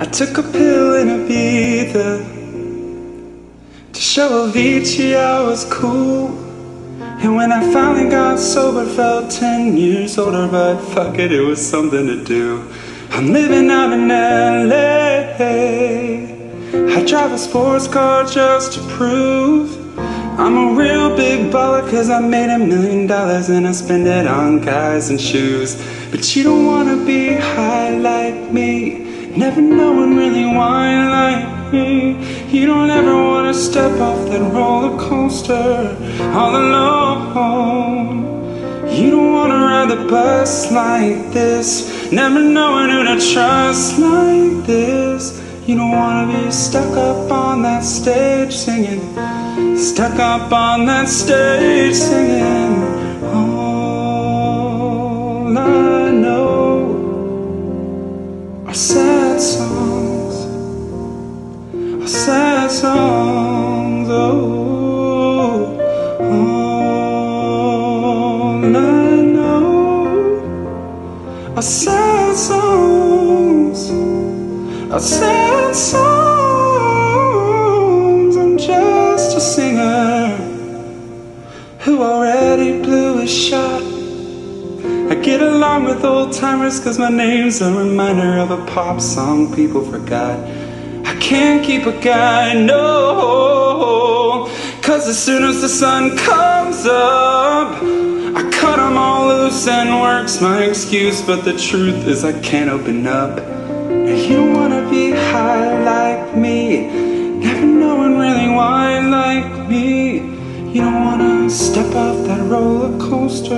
I took a pill in Ibiza to show Avicii I was cool. And when I finally got sober, felt 10 years older, but fuck it, it was something to do. I'm living out in LA. I drive a sports car just to prove I'm a real big baller cause I made a million dollars and I spend it on guys and shoes. But you don't wanna be high like me. Never knowing really why like me. You don't ever wanna step off that roller coaster. All alone. You don't wanna ride the bus like this. Never knowing who to trust like this. You don't wanna be stuck up on that stage singing. Stuck up on that stage singing sad songs. Oh, all I know are sad songs, are sad songs. I'm just a singer who already blew a shot. I get along with old timers cause my name's a reminder of a pop song people forgot. Can't keep a guy, no, cause as soon as the sun comes up, I cut them all loose and work's my excuse. But the truth is, I can't open up. And you don't wanna be high like me, never knowing really why like me. You don't wanna step off that roller coaster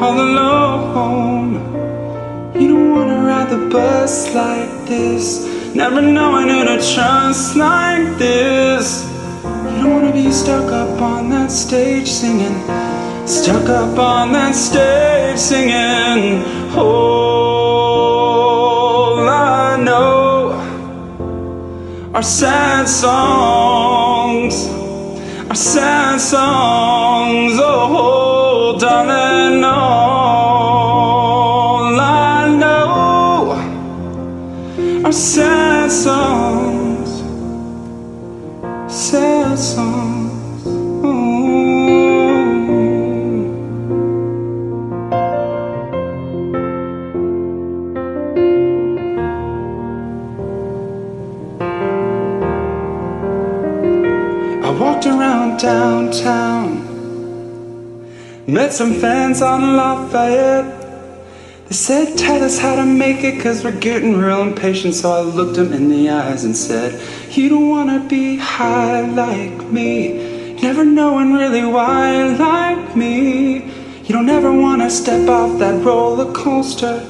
all alone. You don't wanna ride the bus like this, never knowing who to trust like this. You don't wanna be stuck up on that stage singing, stuck up on that stage singing. All I know are sad songs are sad songs. Sad songs, sad songs. I walked around downtown, met some fans on Lafayette. They said, Tell us how to make it, cause we're getting real impatient. So I looked them in the eyes and said, You don't wanna be high like me, never knowing really why like me. You don't ever wanna step off that roller coaster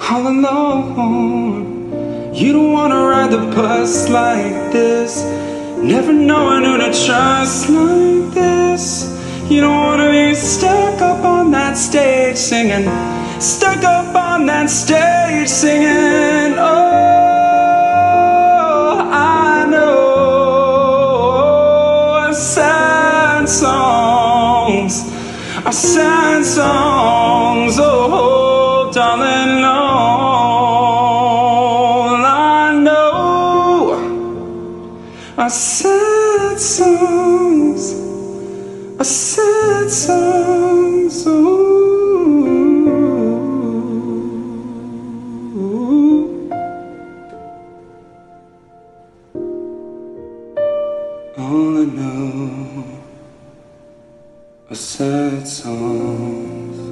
all alone. You don't wanna ride the bus like this. Never knowing who to trust like this. You don't wanna be stuck up on that stage singing, stuck up on that stage singing. Oh, I know sad songs, are sad songs. Oh, darling, all I know are sad songs, are sad songs. Ooh. Sad songs.